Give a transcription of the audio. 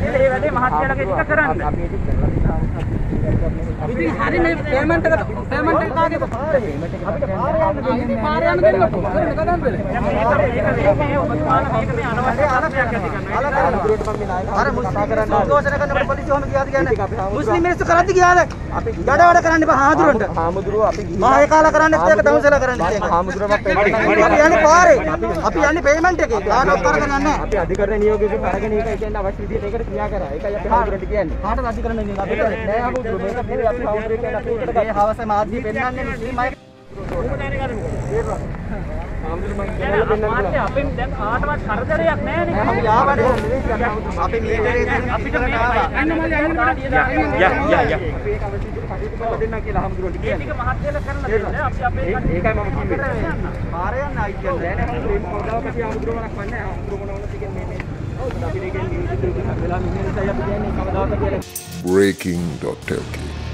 මහත්තයාලගේ ටික කරන්න. ඉතින් හරි මේ පේමන්ට් එක පේමන්ට් එක කාගේද? අපිට පාර යන්න දෙන්න. ඉතින් පාර යන්න දෙන්න. මොකද කතාන්ද? මේක මේ ඔබතුමාලා මේක මේ අනවශ්‍ය ප්‍රශ්නයක් ඇති කරනවා. අර මුස්ලිම් දෝෂණ කරනකොට පොලිසිය ඔහම ගියාද කියන්නේ මුස්ලිම් මිනිස්සු කරද්දි ගියාද අපි ගඩ වැඩ කරන්න එපා හාමුදුරන්ට හාමුදුරුවෝ අපි ගිහින් මහේ කාලා කරන්න ඒක දවසලා කරන්න ඒක. හාමුදුරුවෝ අපි යන්නේ පාරේ. අපි යන්නේ පේමන්ට් එකේ. කාටවත් කර කරන්නේ නැහැ. අපි අධිකරණ නියෝගයකින් අරගෙන ඒක කියන්නේ අවශ්‍ය විදිහට ඒකට ක්‍රියා කරා. ඒකයි අපි හාමුදුරුවන්ට කියන්නේ. කාටද අධිකරණ නියෝග අපි කරන්නේ නෑ හාමුදුරුවෝ. මේක අපි හාමුදුරුවෝ කියන්නේ අපි හවස මාධ්‍ය පෙන්වන්නේ කාටවත් අපිට මේ අන්න Breaking.lk